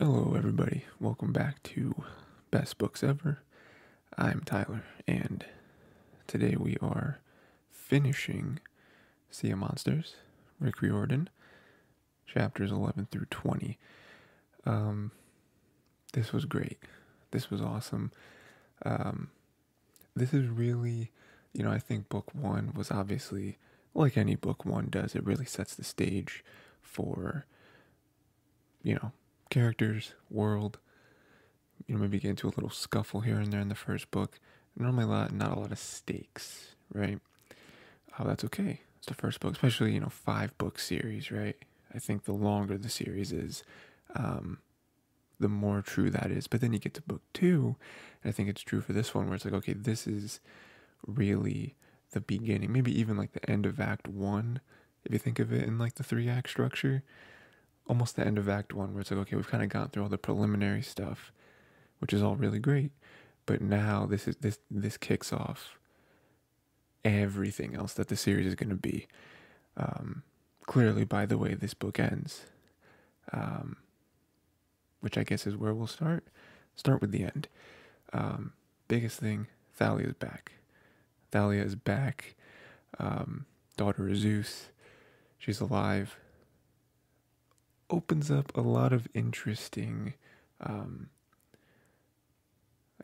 Hello, everybody. Welcome back to Best Books Ever. I'm Tyler, and today we are finishing Sea of Monsters, Rick Riordan, chapters 11 through 20. Um, this was great. This was awesome. Um, this is really, you know, I think book one was obviously, like any book one does, it really sets the stage for, you know, characters, world. You know, maybe get into a little scuffle here and there in the first book. Normally, a lot, not a lot of stakes, right? Oh, that's okay. It's the first book, especially you know five book series, right? I think the longer the series is, um, the more true that is. But then you get to book two, and I think it's true for this one, where it's like, okay, this is really the beginning, maybe even like the end of Act One, if you think of it in like the three act structure almost the end of Act One, where it's like, okay, we've kind of gone through all the preliminary stuff, which is all really great, but now this is this this kicks off everything else that the series is going to be. Um, clearly, by the way this book ends, um, which I guess is where we'll start. Start with the end. Um, biggest thing, Thalia is back. Thalia is back. Um, daughter of Zeus. She's alive opens up a lot of interesting, um,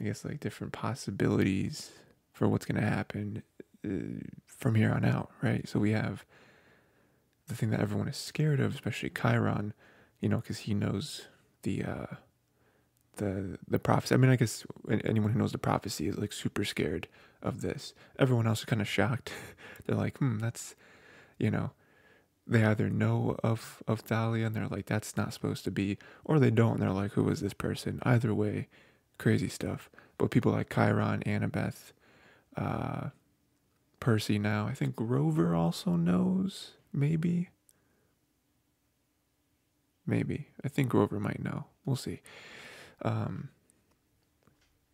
I guess, like different possibilities for what's going to happen uh, from here on out, right? So we have the thing that everyone is scared of, especially Chiron, you know, because he knows the uh, the the prophecy. I mean, I guess anyone who knows the prophecy is like super scared of this. Everyone else is kind of shocked. They're like, hmm, that's you know they either know of of Thalia and they're like that's not supposed to be, or they don't. And they're like, who is this person? Either way, crazy stuff. But people like Chiron, Annabeth, uh, Percy now. I think Grover also knows. Maybe. Maybe. I think Grover might know. We'll see. Um,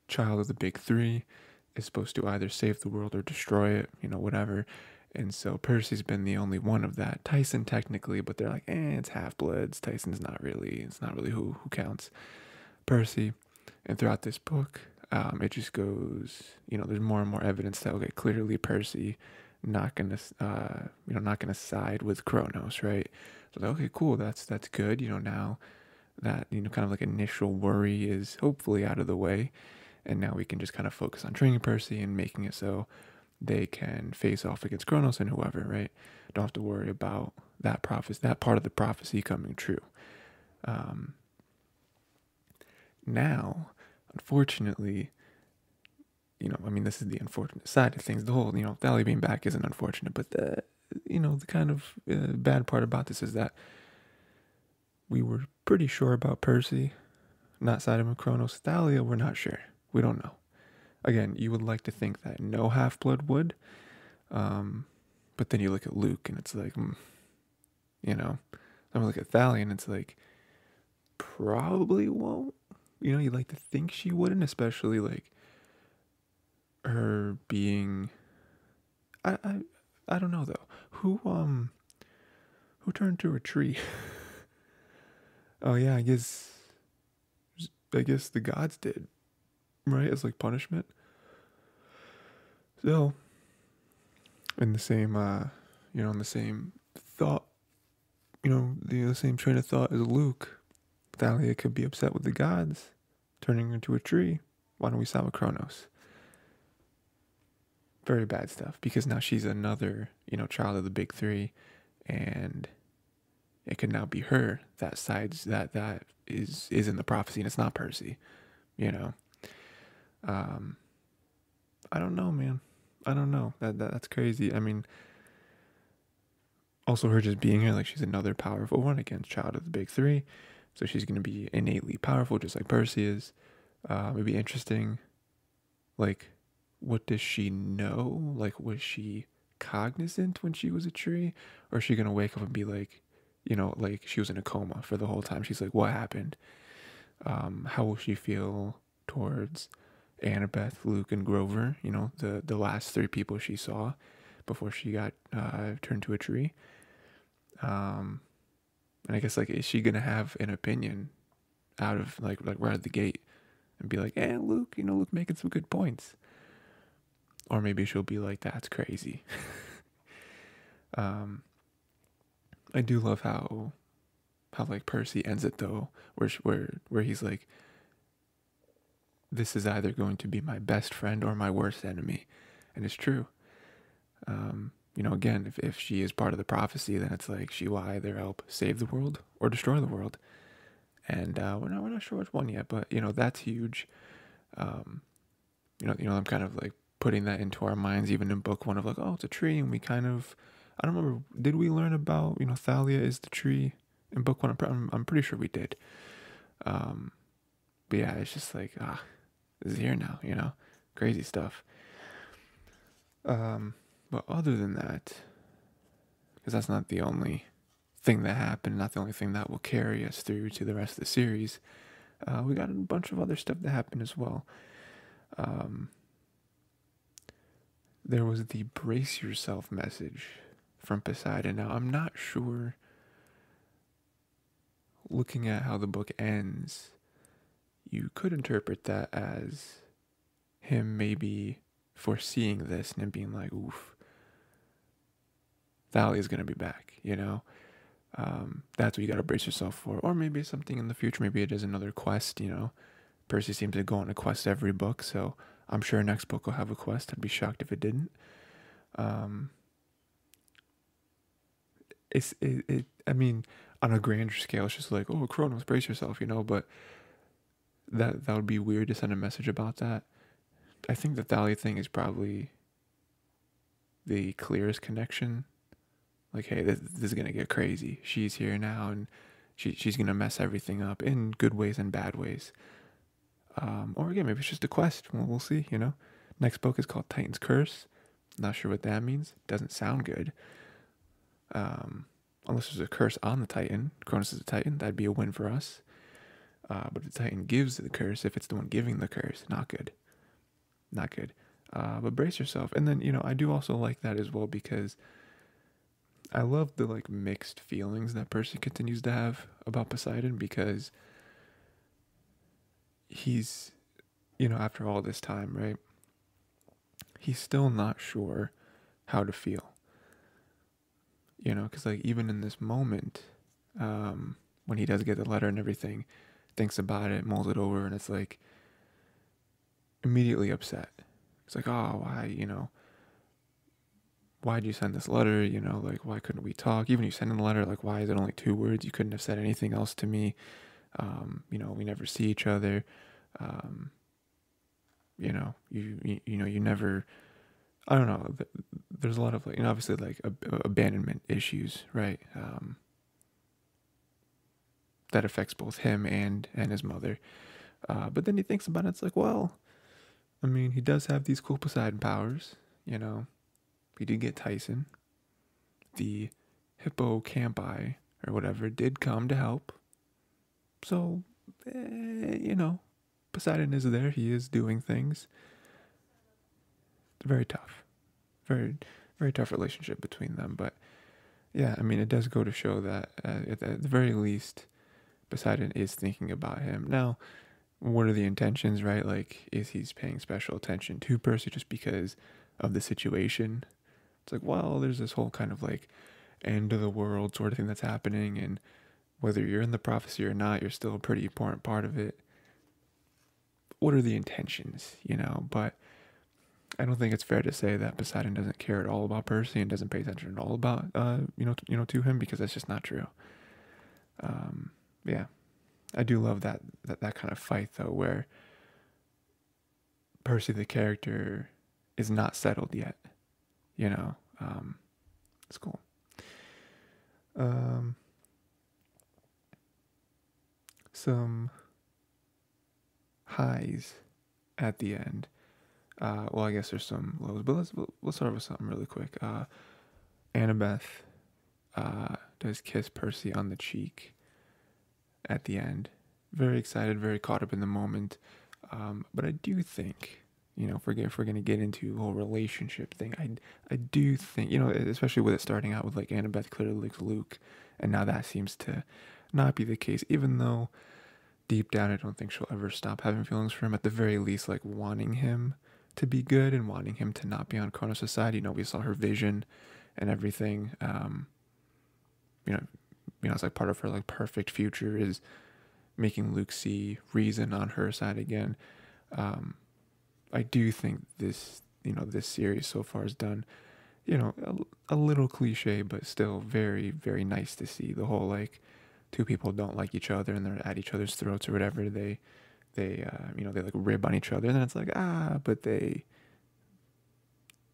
Child of the Big Three is supposed to either save the world or destroy it, you know, whatever. And so Percy's been the only one of that. Tyson technically, but they're like, eh, it's half bloods. Tyson's not really, it's not really who who counts. Percy, and throughout this book, um, it just goes, you know, there's more and more evidence that okay, clearly Percy not gonna, uh, you know, not gonna side with Kronos, right? So like, okay, cool, that's that's good. You know, now that you know, kind of like initial worry is hopefully out of the way, and now we can just kind of focus on training Percy and making it so they can face off against Kronos and whoever, right? Don't have to worry about that prophecy, that part of the prophecy coming true. Um, now, unfortunately, you know, I mean, this is the unfortunate side of things. The whole, you know, Thalia being back isn't unfortunate, but the, you know, the kind of uh, bad part about this is that we were pretty sure about Percy, not siding with Kronos. Thalia, we're not sure. We don't know again, you would like to think that no half blood would, um, but then you look at Luke and it's like, mm, you know, I'm look at Thalia and it's like, probably won't. You know, you like to think she wouldn't, especially like her being. I I I don't know though. Who um, who turned to a tree? oh yeah, I guess. I guess the gods did right? As like punishment. So, in the same, uh, you know, in the same thought, you know, the, the same train of thought as Luke, Thalia could be upset with the gods, turning into a tree. Why don't we side with Kronos? Very bad stuff because now she's another, you know, child of the big three, and it could now be her that sides that that is is in the prophecy, and it's not Percy, you know. Um, I don't know, man. I don't know. That, that that's crazy. I mean, also her just being here, like she's another powerful one against Child of the Big Three, so she's gonna be innately powerful, just like Percy is. Uh, it'd be interesting. Like, what does she know? Like, was she cognizant when she was a tree, or is she gonna wake up and be like, you know, like she was in a coma for the whole time? She's like, what happened? Um, how will she feel towards? Annabeth, Luke, and Grover, you know, the, the last three people she saw before she got uh, turned to a tree. Um, and I guess, like, is she going to have an opinion out of like like right at the gate and be like, "Hey, Luke, you know, Luke making some good points." Or maybe she'll be like, "That's crazy." um, I do love how how like Percy ends it though, where where where he's like, "This is either going to be my best friend or my worst enemy," and it's true. Um, you know, again, if if she is part of the prophecy, then it's like she will either help save the world or destroy the world, and uh, we're not we're not sure which one yet, but you know that's huge. Um, you know, you know, I'm kind of like putting that into our minds, even in book one of like, oh, it's a tree, and we kind of, I don't remember, did we learn about you know Thalia is the tree in book one? I'm I'm pretty sure we did. Um, but yeah, it's just like ah, is here now, you know, crazy stuff. Um, but other than that, because that's not the only thing that happened, not the only thing that will carry us through to the rest of the series, uh, we got a bunch of other stuff that happened as well. Um, there was the brace yourself message from Poseidon. Now, I'm not sure, looking at how the book ends, you could interpret that as him maybe foreseeing this and being like, oof, Thalia's going to be back, you know? Um, that's what you got to brace yourself for. Or maybe something in the future. Maybe it is another quest, you know? Percy seems to go on a quest every book, so I'm sure next book will have a quest. I'd be shocked if it didn't. Um, it's it, it I mean, on a grander scale, it's just like, oh, Kronos, brace yourself, you know. But that that would be weird to send a message about that. I think the Thalia thing is probably the clearest connection. Like hey this, this is gonna get crazy. She's here now and she, she's gonna mess everything up in good ways and bad ways. Um, or again maybe it's just a quest. Well, we'll see you know? Next book is called titan's curse. Not sure what that means. Doesn't sound good. Um, unless there's a curse on the titan Kronos is a titan that'd be a win for us uh, but the titan gives the curse if it's the one giving the curse not good not good uh, but brace yourself and then you know i do also like that as well because I love the like mixed feelings that Percy continues to have about Poseidon because he's, you know, after all this time, right? He's still not sure how to feel. You know, because like even in this moment, um, when he does get the letter and everything, thinks about it, mulls it over, and it's like immediately upset. It's like, oh, why, you know, why'd you send this letter? You know, like, why couldn't we talk? Even you send in the letter, like, why is it only two words? You couldn't have said anything else to me. Um, you know, we never see each other. Um, you know, you, you, you know, you never, I don't know. There's a lot of like, you know, obviously like ab- abandonment issues, right? Um, that affects both him and, and his mother. Uh, but then he thinks about it. It's like, well, I mean, he does have these cool Poseidon powers, you know, we did get Tyson. The hippocampi or whatever did come to help. So, eh, you know, Poseidon is there. He is doing things. Very tough. Very, very tough relationship between them. But yeah, I mean, it does go to show that uh, at the very least, Poseidon is thinking about him. Now, what are the intentions, right? Like, is he's paying special attention to Percy just because of the situation? It's like, well, there's this whole kind of like end of the world sort of thing that's happening, and whether you're in the prophecy or not, you're still a pretty important part of it. What are the intentions, you know? But I don't think it's fair to say that Poseidon doesn't care at all about Percy and doesn't pay attention at all about, uh, you know, you know, to him because that's just not true. Um, yeah, I do love that that that kind of fight though, where Percy the character is not settled yet you know, um, it's cool. Um, some highs at the end. Uh, well, I guess there's some lows, but let's we'll start with something really quick. Uh, Annabeth uh, does kiss Percy on the cheek at the end. Very excited, very caught up in the moment. Um, but I do think you know, if we're, if we're going to get into a whole relationship thing, I, I do think, you know, especially with it starting out with like Annabeth clearly likes Luke, and now that seems to not be the case, even though deep down, I don't think she'll ever stop having feelings for him. At the very least, like wanting him to be good and wanting him to not be on Kronos' Society. You know, we saw her vision and everything. Um, you know, you know, it's like part of her like perfect future is making Luke see reason on her side again. Um, I do think this, you know, this series so far has done, you know, a, a little cliche, but still very, very nice to see. The whole like two people don't like each other and they're at each other's throats or whatever. They, they, uh, you know, they like rib on each other, and then it's like ah, but they,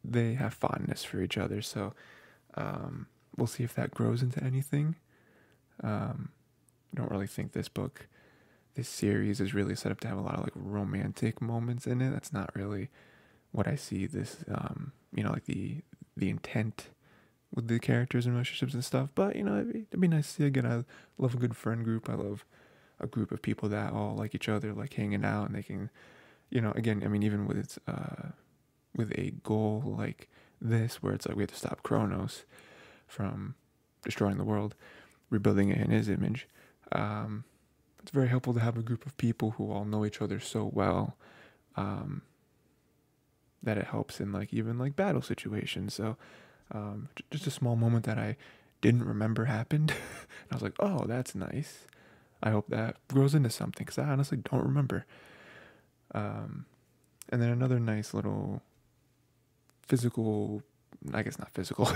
they have fondness for each other. So, um, we'll see if that grows into anything. Um, I don't really think this book, this series is really set up to have a lot of like romantic moments in it. That's not really what I see this, um, you know, like the the intent with the characters and relationships and stuff. But you know, it'd be, it'd be nice to see again. I love a good friend group. I love a group of people that all like each other, like hanging out, and they can, you know, again, I mean, even with its uh, with a goal like this, where it's like we have to stop Kronos from destroying the world, rebuilding it in his image. Um, it's very helpful to have a group of people who all know each other so well um, that it helps in like even like battle situations. So um, just a small moment that I didn't remember happened. I was like, oh, that's nice. I hope that grows into something because I honestly don't remember. Um, and then another nice little physical, I guess not physical,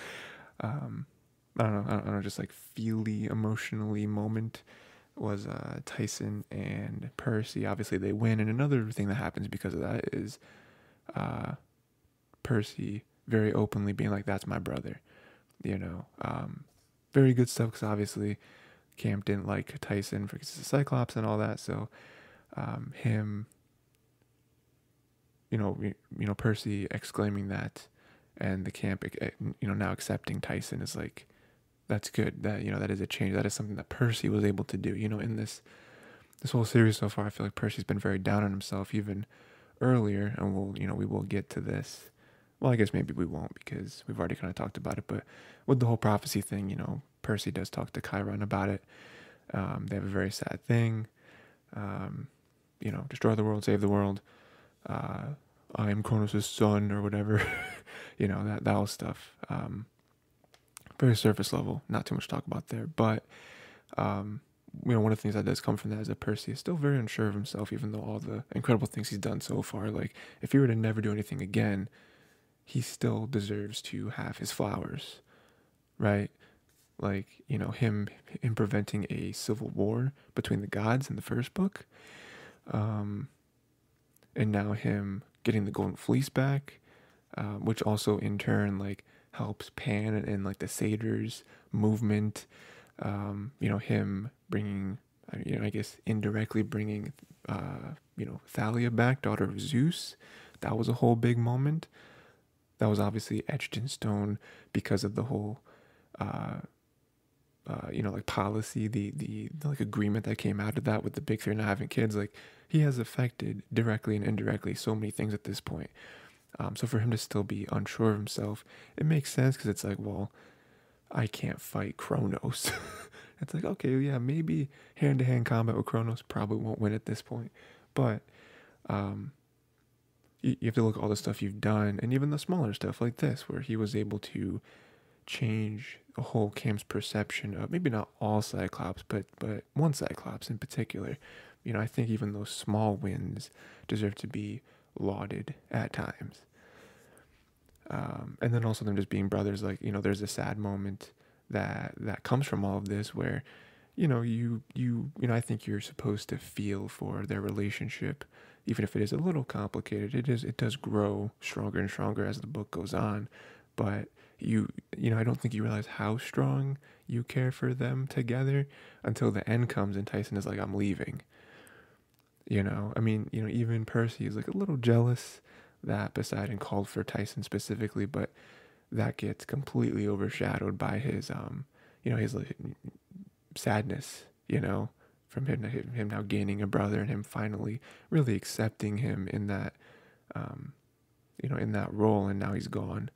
um, I don't know, I don't know, just like feely, emotionally moment was uh, Tyson and Percy. Obviously, they win, and another thing that happens because of that is uh, Percy very openly being like, "That's my brother," you know. Um, very good stuff because obviously Camp didn't like Tyson because he's a Cyclops and all that. So um, him, you know, you know Percy exclaiming that, and the camp, eh, you know, now accepting Tyson is like that's good. That you know that is a change. That is something that Percy was able to do. You know, in this this whole series so far, I feel like Percy's been very down on himself even earlier, and we'll you know we will get to this. Well, I guess maybe we won't because we've already kind of talked about it. But with the whole prophecy thing, you know, Percy does talk to Chiron about it. Um, they have a very sad thing. Um, you know, destroy the world, save the world. Uh, I am Kronos' son or whatever. you know that that whole stuff. Um, very surface level, not too much to talk about there. But um, you know, one of the things that does come from that is that Percy is still very unsure of himself, even though all the incredible things he's done so far. Like, if he were to never do anything again, he still deserves to have his flowers, right? Like, you know, him in preventing a civil war between the gods in the first book, um, and now him getting the golden fleece back, uh, which also in turn like helps Pan and, and like the satyrs movement. Um, you know, him bringing, you know, I guess indirectly bringing, uh, you know, Thalia back, daughter of Zeus. That was a whole big moment. That was obviously etched in stone because of the whole, uh, uh, you know, like policy, the, the, the like agreement that came out of that with the big three not having kids. Like he has affected directly and indirectly so many things at this point. Um, so for him to still be unsure of himself, it makes sense because it's like, well, I can't fight Kronos. it's like, okay, yeah, maybe hand to hand combat with Kronos probably won't win at this point. But um, you, you have to look at all the stuff you've done and even the smaller stuff like this, where he was able to change the whole camp's perception of maybe not all Cyclops, but but one Cyclops in particular. You know, I think even those small wins deserve to be lauded at times. Um, and then also them just being brothers, like you know, there's a sad moment that that comes from all of this where, you know, you you you know, I think you're supposed to feel for their relationship, even if it is a little complicated. It is it does grow stronger and stronger as the book goes on, but you you know, I don't think you realize how strong you care for them together until the end comes and Tyson is like, I'm leaving. You know, I mean, you know, even Percy is like a little jealous that Poseidon called for Tyson specifically, but that gets completely overshadowed by his, um, you know, his like, sadness, you know, from him, him now gaining a brother and him finally really accepting him in that, um, you know, in that role, and now he's gone,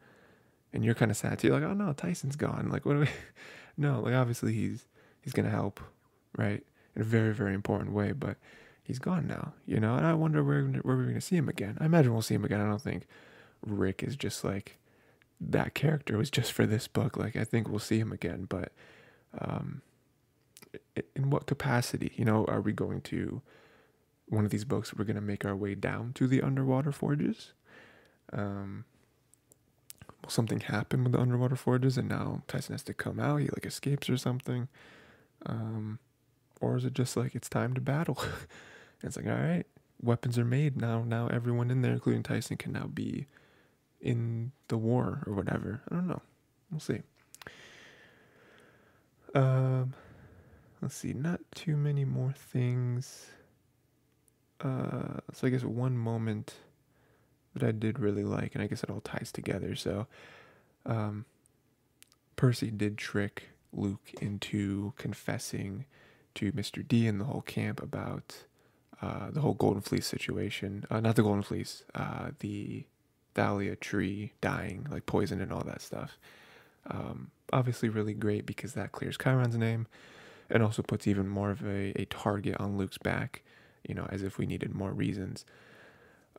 and you're kind of sad too. You're like, oh no, Tyson's gone. Like, what do we? no, like obviously he's he's gonna help, right? in a very very important way. But he's gone now, you know, and I wonder where where we're gonna see him again. I imagine we'll see him again. I don't think Rick is just like that character was just for this book. Like I think we'll see him again, but um, in what capacity? You know, are we going to one of these books? We're gonna make our way down to the underwater forges. Um, will something happen with the underwater forges, and now Tyson has to come out? He like escapes or something. Um, or is it just like it's time to battle? it's like all right, weapons are made now. Now everyone in there, including Tyson, can now be in the war or whatever. I don't know. We'll see. Um, let's see. Not too many more things. Uh, so I guess one moment that I did really like, and I guess it all ties together. So, um, Percy did trick Luke into confessing to Mr. D and the whole camp about uh, the whole Golden Fleece situation. Uh, not the Golden Fleece, uh, the Thalia tree dying, like poison and all that stuff. Um, obviously, really great because that clears Chiron's name and also puts even more of a, a target on Luke's back, you know, as if we needed more reasons.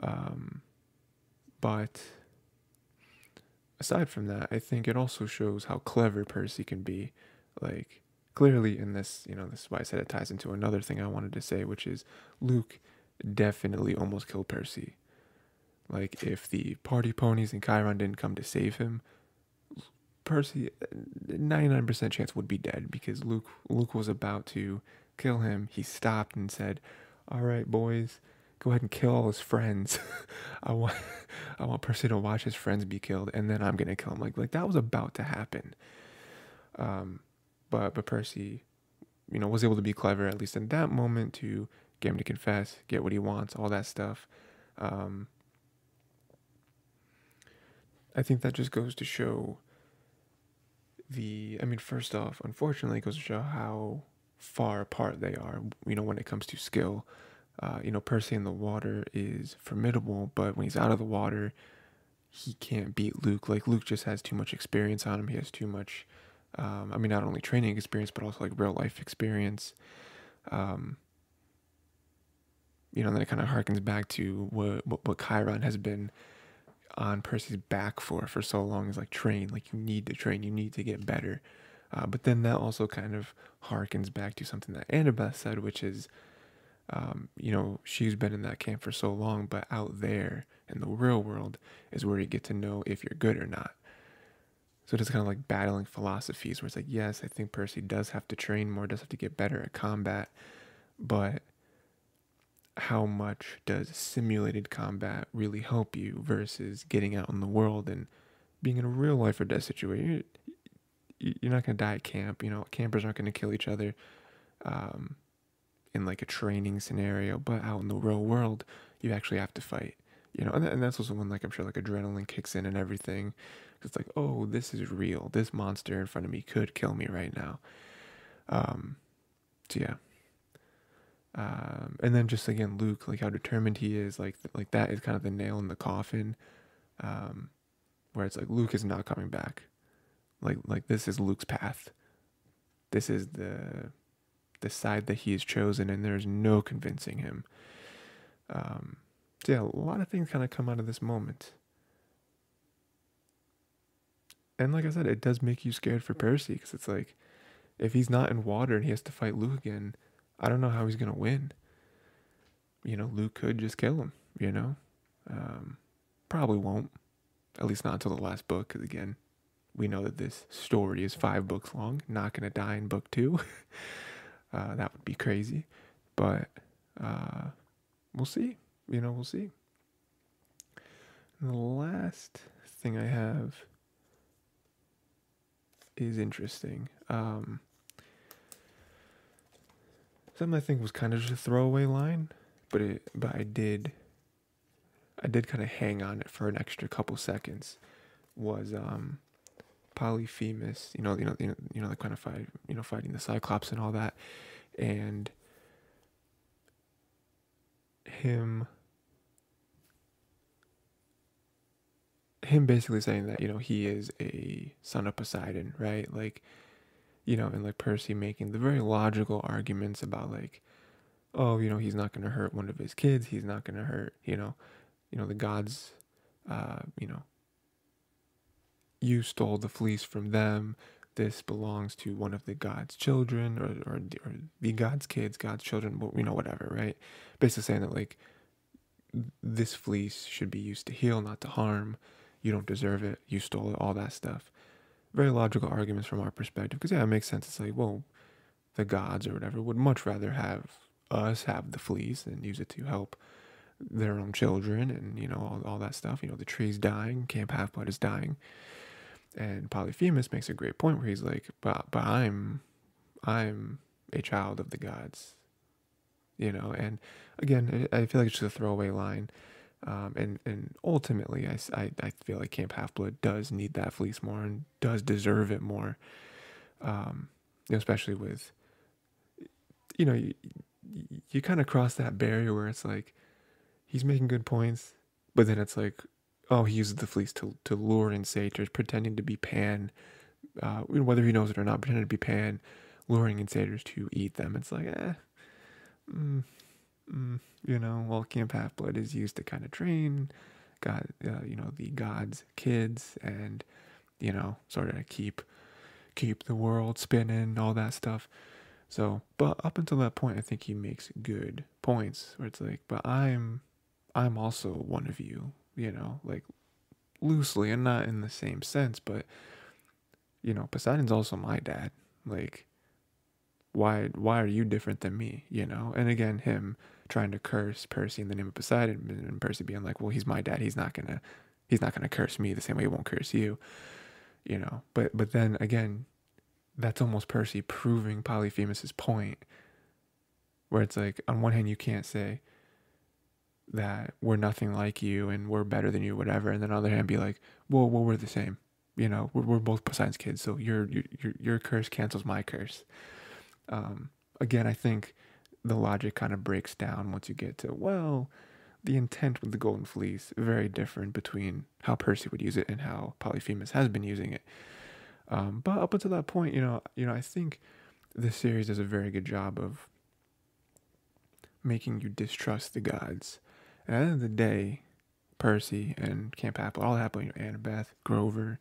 Um, but aside from that, I think it also shows how clever Percy can be. Like, clearly in this, you know, this is why I said it ties into another thing I wanted to say, which is Luke definitely almost killed Percy. Like, if the party ponies and Chiron didn't come to save him, Percy, 99% chance would be dead because Luke Luke was about to kill him. He stopped and said, "All right, boys, go ahead and kill all his friends. I want I want Percy to watch his friends be killed, and then I'm gonna kill him." Like like that was about to happen. Um, but but Percy, you know, was able to be clever at least in that moment to get him to confess, get what he wants, all that stuff. Um, I think that just goes to show the. I mean, first off, unfortunately, it goes to show how far apart they are. You know, when it comes to skill. Uh, you know, Percy in the water is formidable, but when he's out of the water, he can't beat Luke. Like Luke just has too much experience on him. He has too much um, I mean, not only training experience, but also like real life experience. Um, you know, then it kind of harkens back to what, what, what Chiron has been on Percy's back for for so long is like train. Like you need to train, you need to get better. Uh, but then that also kind of harkens back to something that Annabeth said, which is, um, you know, she's been in that camp for so long, but out there in the real world is where you get to know if you're good or not. So it's kind of like battling philosophies where it's like, yes, I think Percy does have to train more, does have to get better at combat, but how much does simulated combat really help you versus getting out in the world and being in a real life or death situation? You're, not going to die at camp. You know, campers aren't going to kill each other um, in like a training scenario, but out in the real world, you actually have to fight. You know, and, and that's also when like I'm sure like adrenaline kicks in and everything it's like, oh, this is real. This monster in front of me could kill me right now. Um, so yeah. Um, and then just again, Luke, like how determined he is, like like that is kind of the nail in the coffin. Um, where it's like Luke is not coming back. Like like this is Luke's path. This is the the side that he has chosen, and there's no convincing him. Um, yeah, a lot of things kind of come out of this moment. And like I said, it does make you scared for Percy because it's like, if he's not in water and he has to fight Luke again, I don't know how he's gonna win. You know, Luke could just kill him. You know, um, probably won't. At least not until the last book. Because again, we know that this story is five books long. Not gonna die in book two. uh, that would be crazy. But uh, we'll see. You know, we'll see. And the last thing I have is interesting. Um, something I think was kind of just a throwaway line, but it but I did I did kind of hang on it for an extra couple seconds. Was um, Polyphemus, you know, you know, you know, you know, the kind of fight, you know, fighting the Cyclops and all that, and him him basically saying that you know he is a son of Poseidon, right? Like you know, and like Percy making the very logical arguments about like, oh, you know, he's not going to hurt one of his kids. He's not going to hurt, you know, you know, the gods, uh, you know, you stole the fleece from them. This belongs to one of the god's children or, or, or the god's kids, god's children, you know, whatever, right? Basically saying that like this fleece should be used to heal, not to harm. You don't deserve it. You stole it, all that stuff. Very logical arguments from our perspective. Because, yeah, it makes sense. It's like, well, the gods or whatever would much rather have us have the fleece and use it to help their own children and, you know, all, all that stuff. You know, the tree's dying, Camp Half Blood is dying. And Polyphemus makes a great point where he's like, but, but I'm, I'm a child of the gods you know. And again, I feel like it's just a throwaway line. Um, and and ultimately, I, I, I feel like Camp Half Blood does need that fleece more and does deserve it more. Um, especially with, you know, you, you kind of cross that barrier where it's like he's making good points, but then it's like, oh, he uses the fleece to to lure in satyrs, pretending to be Pan, uh, whether he knows it or not, pretending to be Pan, luring in satyrs to eat them. It's like, eh, mm, mm, you know, well, Camp Half Blood is used to kind of train God, uh, you know, the God's kids, and you know, sort of keep keep the world spinning, all that stuff. So, but up until that point, I think he makes good points where it's like, but I'm, I'm also one of you, you know, like loosely and not in the same sense, but you know, Poseidon's also my dad. Like, why why are you different than me you know? And again him trying to curse percy in the name of poseidon and percy being like well he's my dad. He's not gonna he's not gonna curse me the same way he won't curse you you know? But but then again that's almost percy proving polyphemus's point where it's like on one hand you can't say that we're nothing like you and we're better than you whatever and then on the other hand be like well well we're the same you know? We're, we're both poseidon's kids so your your your curse cancels my curse um, again, I think the logic kind of breaks down once you get to, well, the intent with the golden fleece very different between how Percy would use it and how Polyphemus has been using it. Um, but up until that point, you know, you know, I think this series does a very good job of making you distrust the gods. And at the end of the day, Percy and Camp Apple, all that, you know, Annabeth, Grover,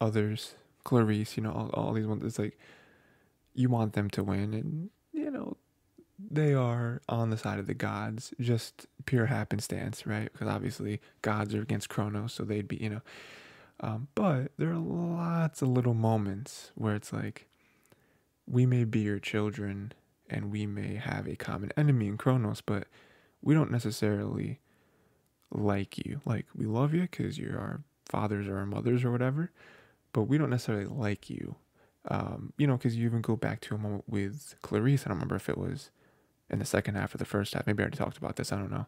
others, Clarisse, you know, all, all these ones. It's like you want them to win and you know they are on the side of the gods just pure happenstance right? Because obviously gods are against Kronos, so they'd be you know um, but there are lots of little moments where it's like we may be your children and we may have a common enemy in kronos but we don't necessarily like you. Like we love you because you're our fathers or our mothers or whatever but we don't necessarily like you um, you know, because you even go back to a moment with Clarisse. I don't remember if it was in the second half or the first half. Maybe I already talked about this. I don't know.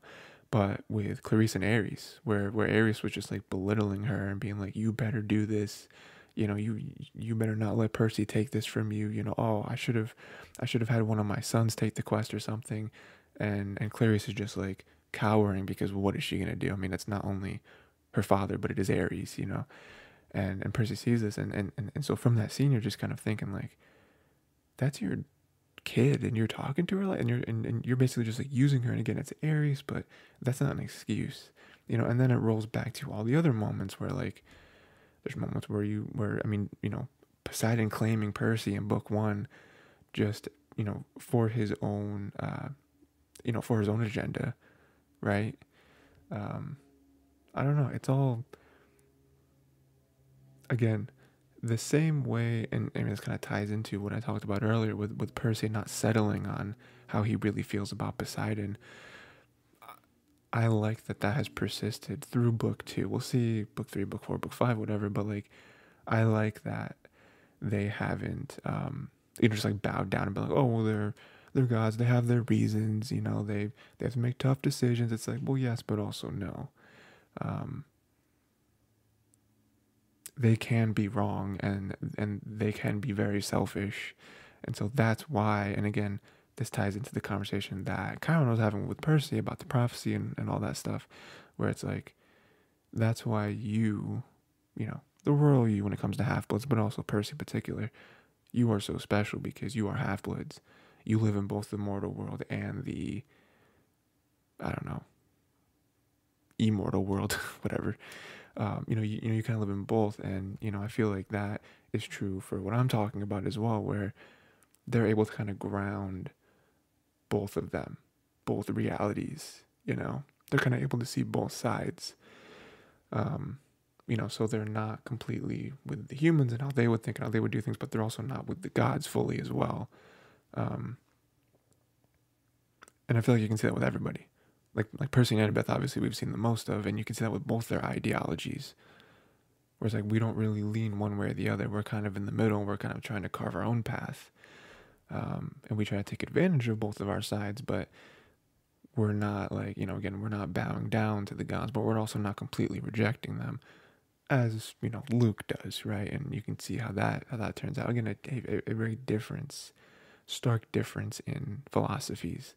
But with Clarisse and Ares, where where Ares was just like belittling her and being like, "You better do this," you know, you you better not let Percy take this from you. You know, oh, I should have, I should have had one of my sons take the quest or something. And and Clarisse is just like cowering because what is she gonna do? I mean, it's not only her father, but it is Ares, You know, and and Percy sees this and, and and and so from that scene you're just kind of thinking like that's your kid and you're talking to her like and you're and, and you're basically just like using her and again it's Ares, but that's not an excuse you know and then it rolls back to all the other moments where like there's moments where you where I mean you know Poseidon claiming Percy in book one just you know for his own uh you know for his own agenda right? Um I don't know it's all again, the same way, and, and this kind of ties into what I talked about earlier with, with Percy not settling on how he really feels about Poseidon. I like that that has persisted through book two. We'll see book three, book four, book five, whatever, but like, I like that they haven't, um, you know, just like bowed down and be like, oh, well, they're, they're gods. They have their reasons, you know, they, they have to make tough decisions. It's like, well, yes, but also no. Um, they can be wrong and and they can be very selfish and so that's why and again this ties into the conversation that Chiron was having with Percy about the prophecy and, and all that stuff where it's like that's why you you know the royal you when it comes to half-bloods but also Percy in particular you are so special because you are half bloods. You live in both the mortal world and the, I don't know, immortal world, whatever. Um, you know, you, you know, you kind of live in both, and you know, I feel like that is true for what I'm talking about as well, where they're able to kind of ground both of them, both realities. You know, they're kind of able to see both sides. Um, you know, so they're not completely with the humans and how they would think and how they would do things, but they're also not with the gods fully as well. Um, and I feel like you can see that with everybody. Like like Percy and Annabeth, obviously we've seen the most of, and you can see that with both their ideologies. Whereas like we don't really lean one way or the other. We're kind of in the middle. We're kind of trying to carve our own path, um, and we try to take advantage of both of our sides, but we're not like you know again we're not bowing down to the gods, but we're also not completely rejecting them as you know Luke does, right? And you can see how that how that turns out. Again, a, a, a very difference, stark difference in philosophies,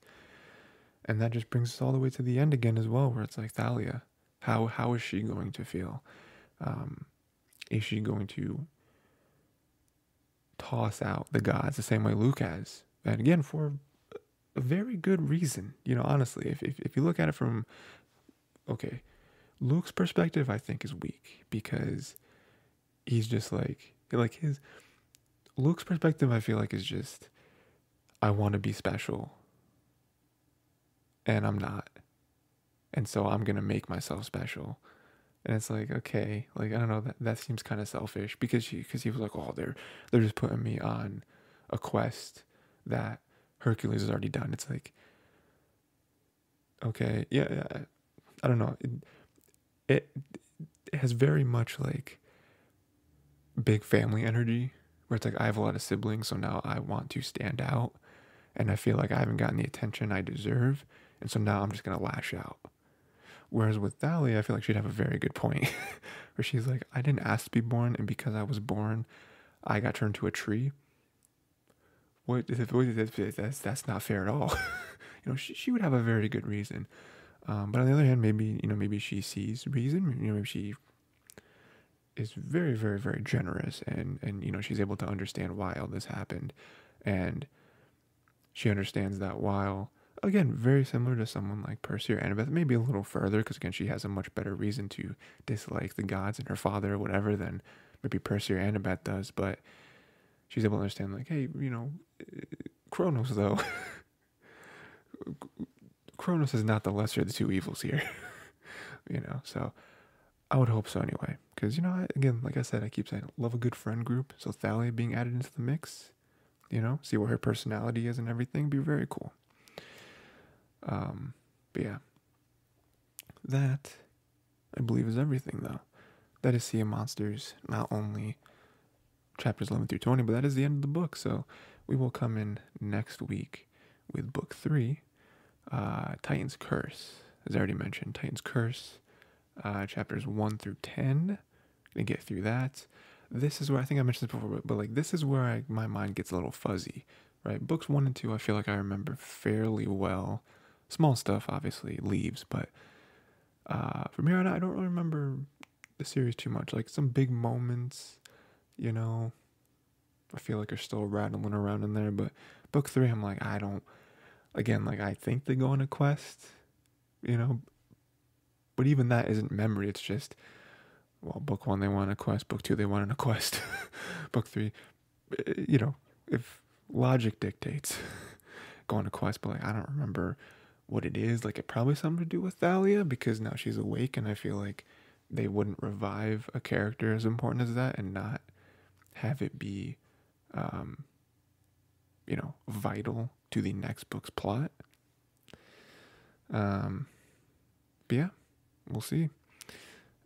and that just brings us all the way to the end again as well, where it's like Thalia, how how is she going to feel? Um, is she going to toss out the gods the same way Luke has? And again, for a very good reason, you know. Honestly, if if, if you look at it from okay Luke's perspective, I think, is weak because he's just like like his Luke's perspective. I feel like is just I want to be special, and I'm not, and so I'm gonna make myself special. And it's like, okay, like I don't know, that that seems kind of selfish because she because he was like, oh, they're they're just putting me on a quest that Hercules has already done. It's like, okay, yeah, yeah I don't know. It, it, it has very much like big family energy where it's like I have a lot of siblings, so now I want to stand out and I feel like I haven't gotten the attention I deserve, and so now I'm just gonna lash out. Whereas with Thalia, I feel like she'd have a very good point where she's like, I didn't ask to be born, and because I was born, I got turned to a tree. What that's that's not fair at all. you know, she she would have a very good reason. Um, but on the other hand, maybe you know, maybe she sees reason. You know, maybe she is very, very, very generous, and and you know, she's able to understand why all this happened, and she understands that while again, very similar to someone like Percy or Annabeth, maybe a little further, because again, she has a much better reason to dislike the gods and her father or whatever than maybe Percy or Annabeth does, but she's able to understand like, hey, you know, Kronos though. Kronos is not the lesser of the two evils here. you know, so I would hope so anyway. Because, you know, again, like I said, I keep saying, love a good friend group. So Thalia being added into the mix, you know, see what her personality is and everything, be very cool. Um, but yeah, that I believe is everything though. That is Sea of Monsters, not only chapters 11 through 20, but that is the end of the book. So we will come in next week with book three, uh, Titan's Curse, as I already mentioned, Titan's Curse, uh, chapters 1 through 10. Gonna get through that. This is where I think I mentioned this before, but, but like this is where I, my mind gets a little fuzzy, right? Books 1 and 2, I feel like I remember fairly well. Small stuff, obviously, leaves, but uh, from here on out, I don't really remember the series too much. Like some big moments, you know, I feel like are still rattling around in there, but book 3, I'm like, I don't again, like I think they go on a quest, you know, but even that isn't memory. It's just, well, book one they want a quest, book two they want a quest, book three, eh, you know, if logic dictates, go on a quest. But like I don't remember what it is. Like it probably something to do with Thalia because now she's awake, and I feel like they wouldn't revive a character as important as that and not have it be, um, you know, vital to the next book's plot. Um, but yeah, we'll see.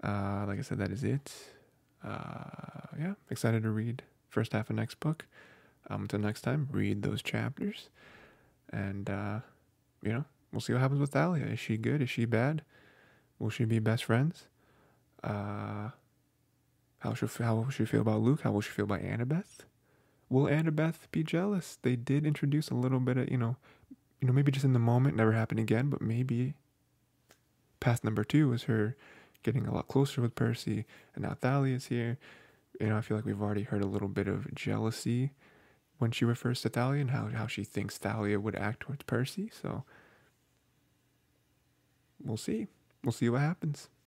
Uh, like I said, that is it. Uh, yeah, excited to read first half of next book. Um, until next time, read those chapters, and uh, you know, we'll see what happens with Thalia. Is she good? Is she bad? Will she be best friends? Uh, how should how will she feel about Luke? How will she feel about Annabeth? will Annabeth be jealous? They did introduce a little bit of, you know, you know, maybe just in the moment, never happen again, but maybe path number two is her getting a lot closer with Percy, and now Thalia's here. You know, I feel like we've already heard a little bit of jealousy when she refers to Thalia and how, how she thinks Thalia would act towards Percy. So we'll see. We'll see what happens.